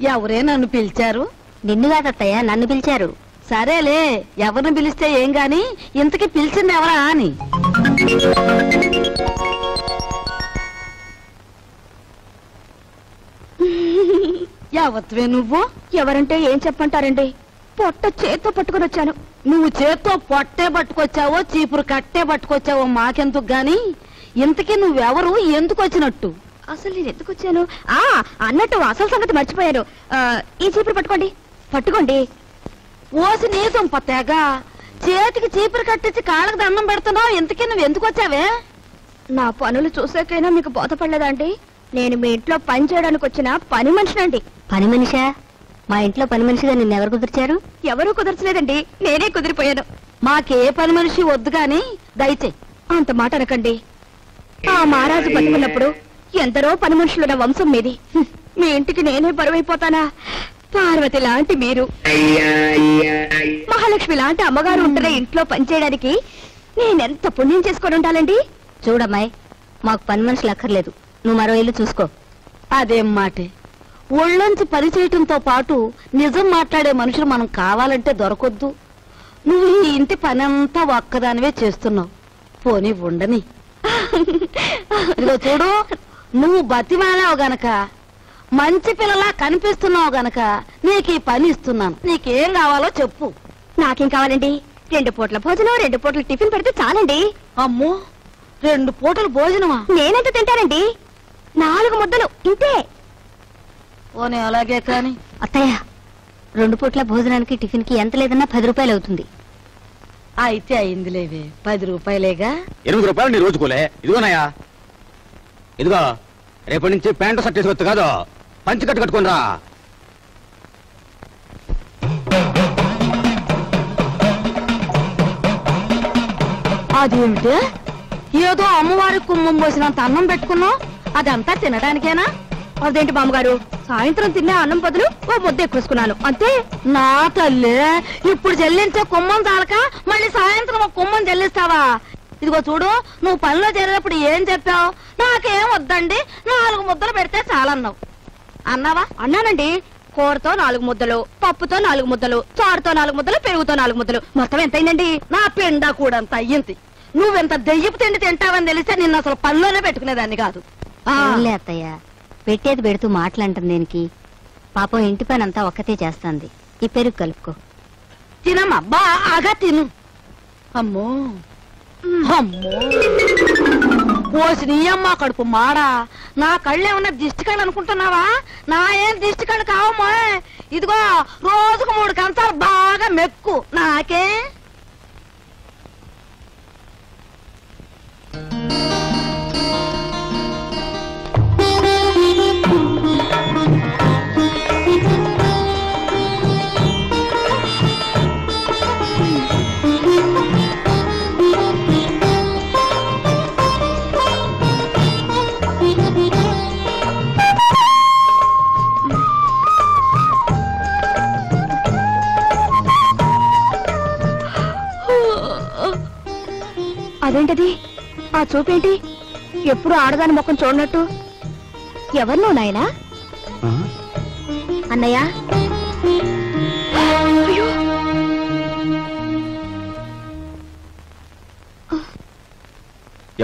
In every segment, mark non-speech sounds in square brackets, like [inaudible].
ఎవరే నన్ను పిలిచారు? నిన్ను కాదత్తయ్య నన్ను పిలిచారు. సరేలే ఎవరిని పిలిస్తే ఏం గాని? ఇంతకీ పిలిచింది ఎవరా అని? ఎవత్వే నువ్వు? ఎవరంటే ఏం చెప్పంటారండి పొట్ట చేత్తో పట్టుకుని వచ్చాను. నువ్వు చేత్తో పొట్టే పట్టుకొచ్చావో చీపురు కట్టే పట్టుకొచ్చావో మాకెందుకు గాని? ఇంతకీ నువ్వెవరు? ఎందుకు వచ్చినట్టు? అసలు నేను ఎందుకు వచ్చాను? ఆ అన్నట్టు అసలు సంగతి మర్చిపోయాను. ఆ, ఈ చీపురు పట్టుకోండి. పట్టుకోండి. ఓసి నీసం పత్తేగా. చేతికి చీపురు కట్టించి కాళ్ళకి దండం పెడుతున్నావు. ఇంతకీ నువ్వు ఎందుకు వచ్చావే? నా పనులు చూసాకైనా మీకు బోధపడలేదా అండి? నేను మీ ఇంట్లో పని చేయడానికి వచ్చిన పని మనిషినండి. పని మనిషా? మా ఇంట్లో పని మనిషిగా నిన్ను ఎవరు కుదిర్చారు? ఎవరూ కుదరచలేదండి. నేనే కుదిరిపోయాను. మాకే పని మనిషి వద్దు గాని దయచే అంత మాట అనకండి. ఆ మహారాజు బతుకున్నప్పుడు ఎందరో పని మనుషులున్న వంశం మీది. మీ ఇంటికి నేనే బరువైపోతానా? పార్వతి లాంటి మీరు. మహాలక్ష్మి లాంటి అమ్మగారు ఉంటున్న ఇంట్లో పనిచేయడానికి నేనెంత పుణ్యం చేసుకొని ఉండాలండి? చూడమ్మాయి మాకు పని మనుషులు అక్కర్లేదు. నువ్వు మరో ఇల్లు చూసుకో. అదేం మాటే. ఒళ్ళొంచి పని చేయటంతో పాటు నిజం మాట్లాడే మనుషులు మనం కావాలంటే దొరకొద్దు. నువ్వు ఈ ఇంటి పని అంతా ఒక్కదానివే చేస్తున్నావు. పోనీ ఉండని. [laughs] ఇదిగో చూడు. నువ్వు బతిమాలావు గనక మంచి పిల్లలా కనిపిస్తున్నావు గనక నీకు ఈ పని ఇస్తున్నాను. నీకేం కావాలో చెప్పు. నాకేం కావాలండి? రెండు పూట్ల భోజనం రెండు పూట్ల టిఫిన్ పెడితే చాలండి. అమ్మో రెండు పూటలు భోజనమా? నేనెంత తింటానండి? నాలుగు ముద్దలు ఇంతే. పోనీ అలాగే కాని. అత్తయ్య రెండు పూట్ల భోజనానికి టిఫిన్కి ఎంత లేదన్నా పది రూపాయలు అవుతుంది. అయితే అయిందిలేవే పది రూపాయలేగా? ఎనిమిది రూపాయలు నీ రోజుకోలే ఇదిగోనయ్యా ఇదిగో రేపటి నుంచి ప్యాంటు షర్ట్ వేసుకోవచ్చు కాదు. పంచి కట్టు కట్టుకుని రా. అదేమిటి? ఏదో అమ్మవారి కుమ్మం పోసినంత అన్నం పెట్టుకున్నావు? అదంతా తినడానికేనా? అదేంటి బామ్మగారు? సాయంత్రం తినే అన్నం బదులు ఓ ముద్ద ఎక్కువేసుకున్నాను. అంతే? నా తల్లి ఇప్పుడు చెల్లించే కుమ్మం చాలక మళ్ళీ సాయంత్రం ఒక కుమ్మం చెల్లిస్తావా ఇదిగో చూడు నువ్వు పనిలో చేరేటప్పుడు ఏం చెప్పావు? నాకేం వద్దండి నాలుగు ముద్దలు పెడితే చాలన్నావు. అన్నావా? అన్నానండి. కూరతో నాలుగు ముద్దలు పప్పుతో నాలుగు ముద్దలు చారుతో నాలుగు ముద్దలు పెరుగుతో నాలుగు ముద్దలు. మొత్తం ఎంతైందండి నా పిండ కూడా అంత అయ్యింది. నువ్వెంత దెయ్యపు తిండి తింటావని తెలిస్తే నిన్ను అసలు పనిలోనే పెట్టుకునేదాన్ని కాదు. అత్తయ్య పెట్టేది పెడుతూ మాటలంటుంది దేనికి? పాపం ఇంటి పని అంతా ఒక్కతే చేస్తాంది. ఈ పెరుగు కలుపుకో. తినమ్మా బాగా తిను. అమ్మో. అమ్మో. పోసి నీయమ్మ కడుపు మాడా. నా కళ్ళు ఏమన్నా దిష్టి కళ్ళు అనుకుంటున్నావా? నా ఏం దిష్టి కళ్ళు కావమ్మా. ఇదిగో రోజుకు మూడు కంచాలు బాగా మెక్కు. నాకే అదేంటది? ఆ చూపేంటి? ఎప్పుడు ఆడదాని ముఖం చూడనట్టు. ఎవరు నువ్వు నాయనా అన్నయ్య?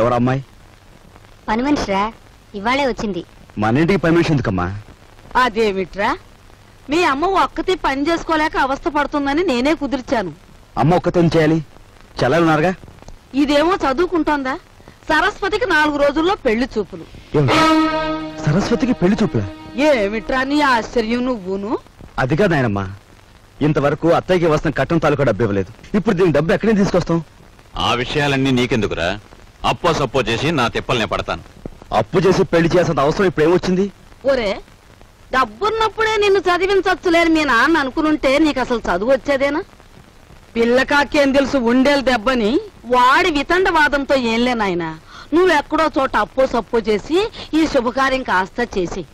ఎవరు అమ్మాయి పని మనిషిరా ఇవాళే వచ్చింది. మన ఇంటికి పర్మిషన్ ఎందుకమ్మా? అదేమిట్రా? మీ అమ్మ ఒక్కతి పని చేసుకోలేక అవస్థ పడుతుందని నేనే కుదిర్చాను. అమ్మ ఒక్కతే చేయాలి? చెల్లెలున్నారుగా? ఇదేమో చదువుకుంటోందా? సరస్వతికి నాలుగు రోజుల్లో పెళ్ళి చూపులు? సరస్వతికి పెళ్ళి చూపులా? ఏమిట్రా నీ ఆశ్చర్యం నువ్వును? అది కాదు నాయనమ్మా. ఇంతవరకు అత్తయ్యకి వస్తున్న కట్టం తాలూకా డబ్బు ఇవ్వలేదు. ఇప్పుడు దీని డబ్బు ఎక్కడి నుంచి తీసుకొస్తాం? ఆ విషయాలన్నీ నీకెందుకురా? అప్పో సప్పో చేసి నా తిప్పల్నే పడతాను. అప్పు చేసి పెళ్ళి చేసేంత అవసరం ఇప్పుడు ఏమొచ్చింది? ఒరే డబ్బున్నప్పుడే నిన్ను చదివించచ్చులేని మీ నాన్న అనుకునుంటే నీకు అసలు చదువు వచ్చేదేనా? పిల్లకాకేం తెలుసు ఉండేలు దెబ్బని వాడి వితండవాదంతో ఏంలే నాయనా. నువ్వెక్కడో చోట అప్పో సప్పో చేసి ఈ శుభకార్యం కాస్త చేసి.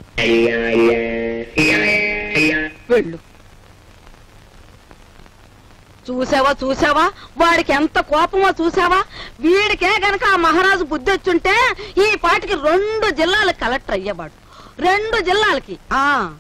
వెళ్ళు. చూసావా చూసావా? వాడికి ఎంత కోపమో చూసావా? వీడికే గనక ఆ మహారాజు బుద్ధి వచ్చుంటే ఈ పాటికి రెండు జిల్లాలకు కలెక్టర్ అయ్యేవాడు. రెండు జిల్లాలకి. ఆ.